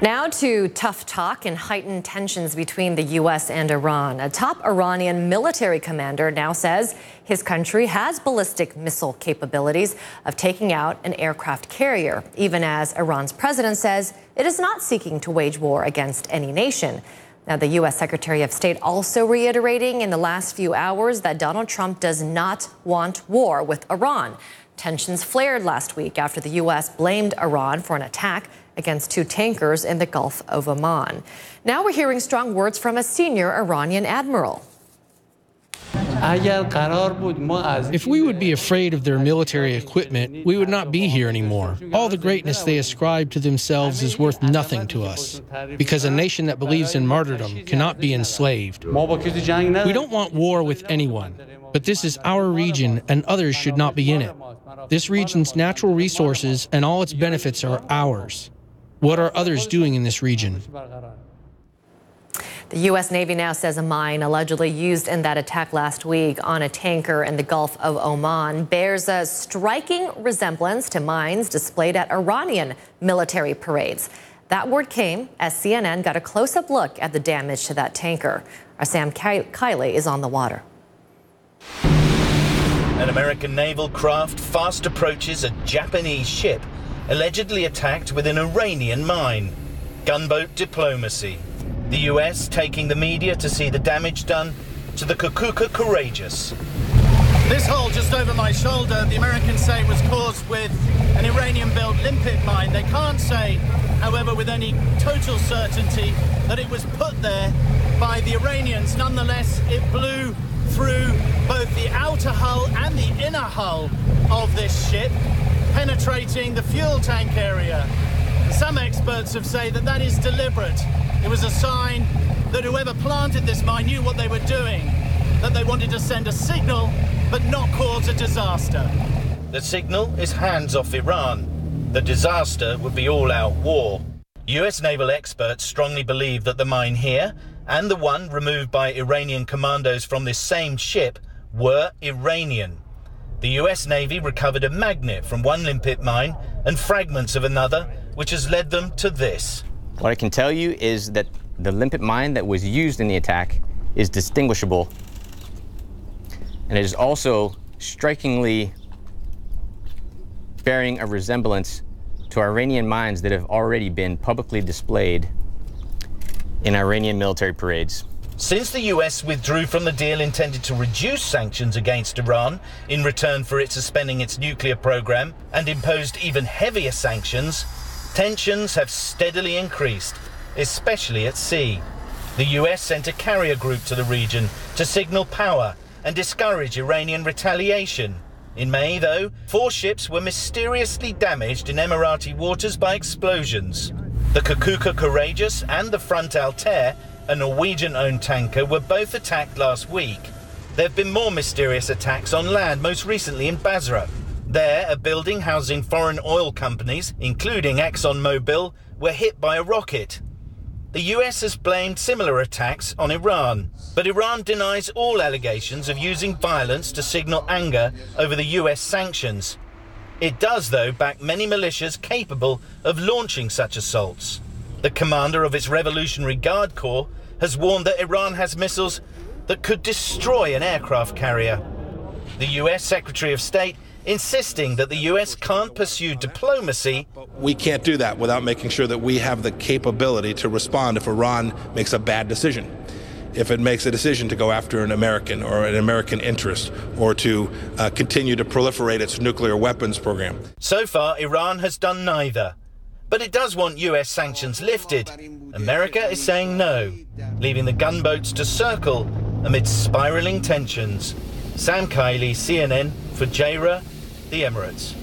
Now to tough talk and heightened tensions between the U.S. and Iran. A top Iranian military commander now says his country has ballistic missile capabilities of taking out an aircraft carrier, even as Iran's president says it is not seeking to wage war against any nation. Now, the U.S. Secretary of State also reiterating in the last few hours that Donald Trump does not want war with Iran. Tensions flared last week after the U.S. blamed Iran for an attack against two tankers in the Gulf of Oman. Now we're hearing strong words from a senior Iranian admiral. If we would be afraid of their military equipment, we would not be here anymore. All the greatness they ascribe to themselves is worth nothing to us, because a nation that believes in martyrdom cannot be enslaved. We don't want war with anyone, but this is our region and others should not be in it. This region's natural resources and all its benefits are ours. What are others doing in this region? The U.S. Navy now says a mine allegedly used in that attack last week on a tanker in the Gulf of Oman bears a striking resemblance to mines displayed at Iranian military parades. That word came as CNN got a close up look at the damage to that tanker. Our Sam Kiley is on the water. An American naval craft fast approaches a Japanese ship allegedly attacked with an Iranian mine. Gunboat diplomacy. The US taking the media to see the damage done to the Kokuka Courageous. This hole just over my shoulder, the Americans say was caused with an Iranian-built limpet mine. They can't say, however, with any total certainty that it was put there by the Iranians. Nonetheless, it blew through both the outer hull and the inner hull of this ship, the fuel tank area. Some experts have said that that is deliberate. It was a sign that whoever planted this mine knew what they were doing, that they wanted to send a signal but not cause a disaster. The signal is hands off Iran. The disaster would be all out war. US naval experts strongly believe that the mine here and the one removed by Iranian commandos from this same ship were Iranian. The US Navy recovered a magnet from one limpet mine and fragments of another, which has led them to this. What I can tell you is that the limpet mine that was used in the attack is distinguishable, and it is also strikingly bearing a resemblance to Iranian mines that have already been publicly displayed in Iranian military parades. Since the US withdrew from the deal intended to reduce sanctions against Iran in return for it suspending its nuclear program and imposed even heavier sanctions, tensions have steadily increased, especially at sea. The US sent a carrier group to the region to signal power and discourage Iranian retaliation. In May, though, four ships were mysteriously damaged in Emirati waters by explosions. The Kokuka Courageous and the Front Altair, a Norwegian owned tanker, were both attacked last week. There have been more mysterious attacks on land, most recently in Basra. There, a building housing foreign oil companies, including ExxonMobil, were hit by a rocket. The US has blamed similar attacks on Iran, but Iran denies all allegations of using violence to signal anger over the US sanctions. It does, though, back many militias capable of launching such assaults. The commander of its Revolutionary Guard Corps has warned that Iran has missiles that could destroy an aircraft carrier. The US Secretary of State insisting that the US can't pursue diplomacy. We can't do that without making sure that we have the capability to respond if Iran makes a bad decision if it makes a decision to go after an American or an American interest or to uh, continue to proliferate its nuclear weapons program. So far, Iran has done neither. But it does want US sanctions lifted. America is saying no, leaving the gunboats to circle amid spiraling tensions. Sam Kiley, CNN, Fujairah, the Emirates.